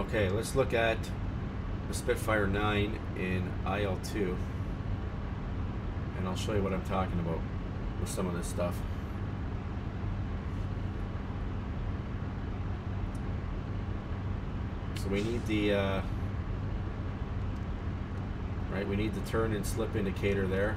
Okay, let's look at the Spitfire 9 in IL2. And I'll show you what I'm talking about with some of this stuff. So we need the, uh, right, we need the turn and slip indicator there.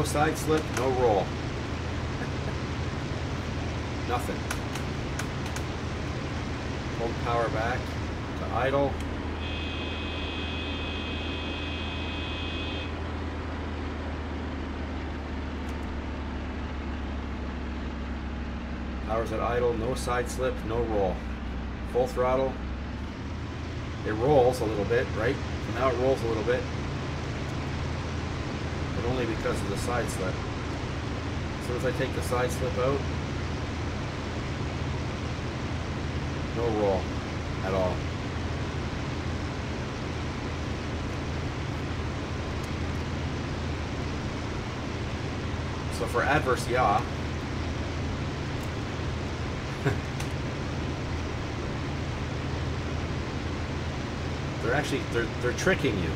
No side slip, no roll. Nothing. Hold power back to idle. Power's at idle, no side slip, no roll full throttle. It rolls a little bit, right? So now it rolls a little bit, only because of the side slip. As soon as I take the side slip out, no roll at all. So for adverse yaw, they're actually they're they're tricking you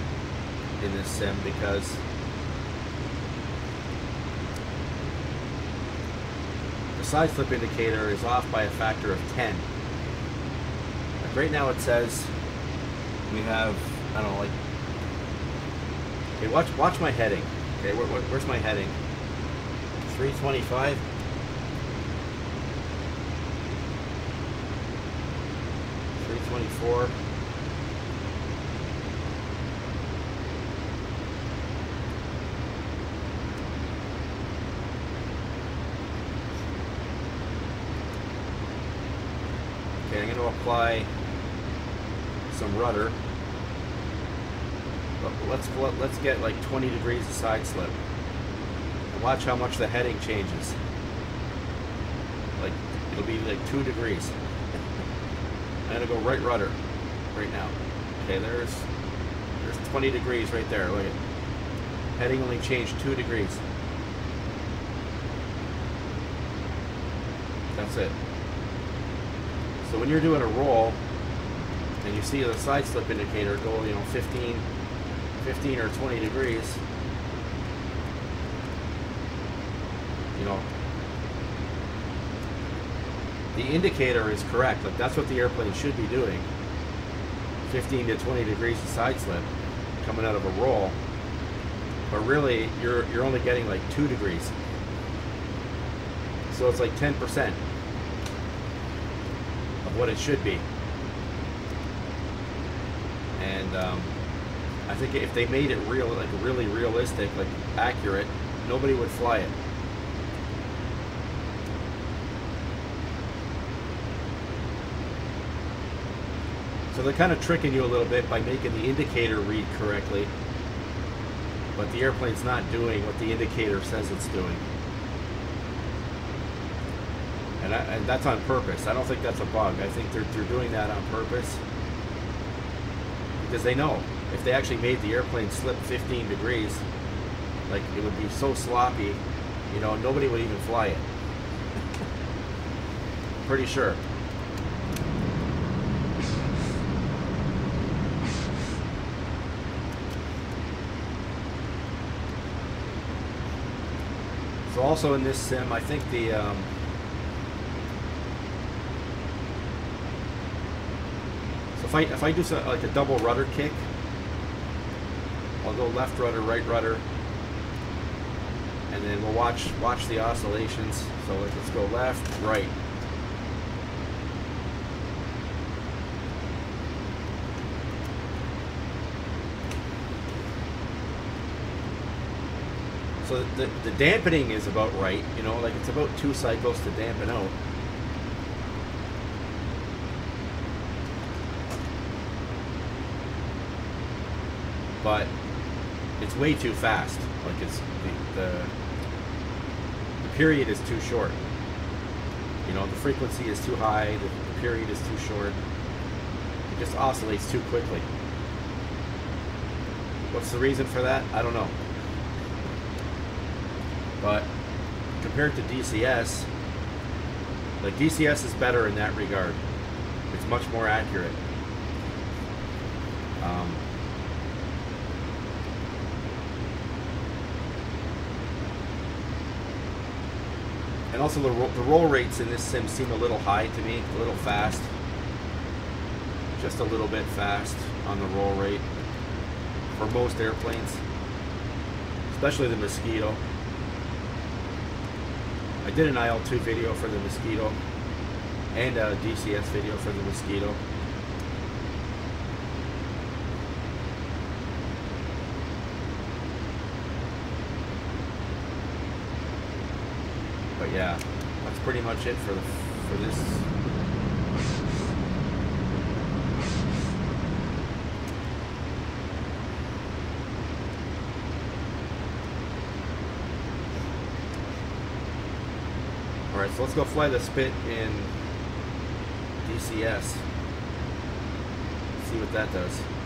in this sim because the side slip indicator is off by a factor of 10. Like right now it says we have I don't know like okay watch watch my heading okay? Where, where, where's my heading? 325 324 apply some rudder. But let's let's get like 20 degrees of side slip. And watch how much the heading changes. Like it'll be like two degrees. I'm gonna go right rudder right now. Okay, there's there's 20 degrees right there. Look at heading only changed two degrees. That's it. So when you're doing a roll and you see the side slip indicator go, you know, 15, 15 or 20 degrees, you know, the indicator is correct. Like that's what the airplane should be doing. 15 to 20 degrees of side slip coming out of a roll. But really, you're you're only getting like two degrees. So it's like 10% what it should be. And um, I think if they made it real, like really realistic, like accurate, nobody would fly it. So they're kind of tricking you a little bit by making the indicator read correctly, but the airplane's not doing what the indicator says it's doing. And, I, and that's on purpose. I don't think that's a bug. I think they're, they're doing that on purpose because they know if they actually made the airplane slip 15 degrees, like it would be so sloppy, you know, nobody would even fly it. Pretty sure. So also in this sim, I think the um, if I if I do so, like a double rudder kick, I'll go left rudder, right rudder, and then we'll watch watch the oscillations. So let's go left, right. So the, the dampening is about right, you know, like it's about two cycles to dampen out. But it's way too fast. Like it's the, the, the period is too short. You know, the frequency is too high, the, the period is too short. It just oscillates too quickly. What's the reason for that? I don't know. But compared to DCS, like DCS is better in that regard. It's much more accurate. Um, and also the, ro the roll rates in this sim seem a little high to me, a little fast. Just a little bit fast on the roll rate for most airplanes, especially the Mosquito. I did an IL-2 video for the Mosquito and a DCS video for the Mosquito. But yeah, that's pretty much it for for this Alright, so let's go fly the spit in DCS. See what that does.